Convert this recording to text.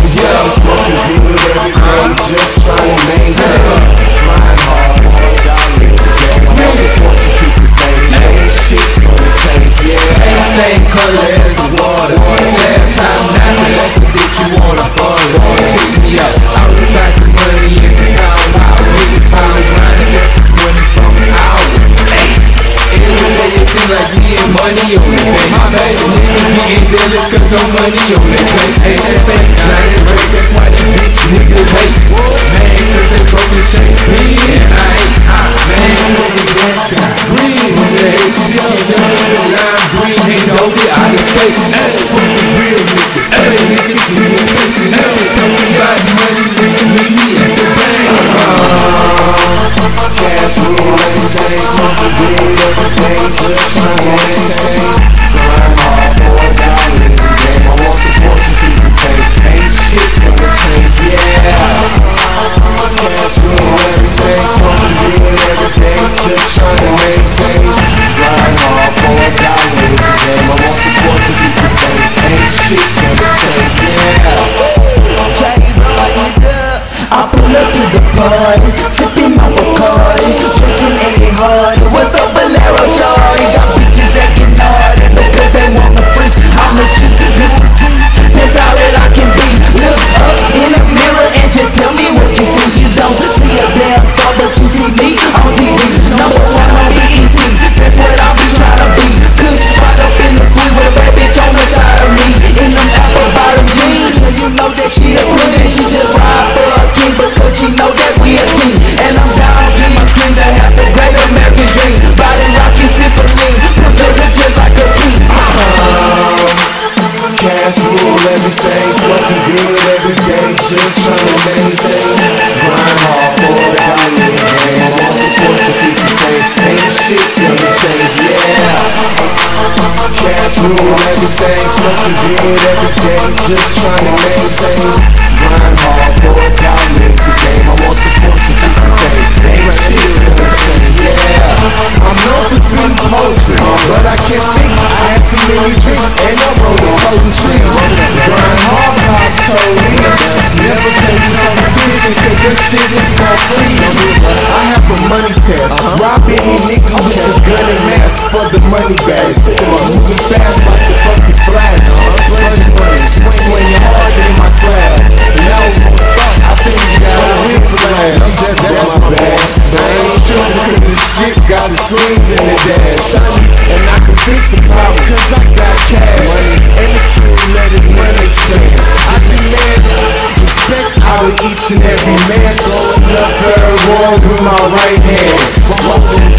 yeah I'm smoking. I'm just trying. On the way. My niggas be getting jealous cause no money on the way. Hey, that's fake, now it's break, that's why the bitch niggas hate. Man, cause they broke and shake me and I hate. Man, look at that guy. Green, hey, young, lime green, ain't dope, I escape. Hey, fuck the real niggas. Hey, Cash rule every day, smoking weed every day, just hard day. I want the fortune. Ain't shit gonna change, yeah. Cash just hard day. I want the fortune. Ain't shit gonna change, yeah. I pull up to the party, know that we a team. And I'm down in my dream to have the great American dream. Body rocking symphony, your just like a king. Uh-huh. Cash rule everything, smoking good every day, just trying to maintain. Grind hard for a dollar every day. I want the fortune people pay. Ain't shit gonna change, yeah. Cash rule everything, smoking good every day, just trying to maintain. Grind hard for a dollar I yeah. I'm known for spitting but I can't think. I had too many drinks and I rolled a golden tree. Grind hard, told me. Never pay some attention, your shit is for free. I have a money test. Rob any nigga with a gun and mask for the money bags. Moving fast like got the screens in the dash. And I can fix the problem cause I got cash. Money and the two letters money stand. I demand respect out of each and every man. Throwing up her wrong with my right hand.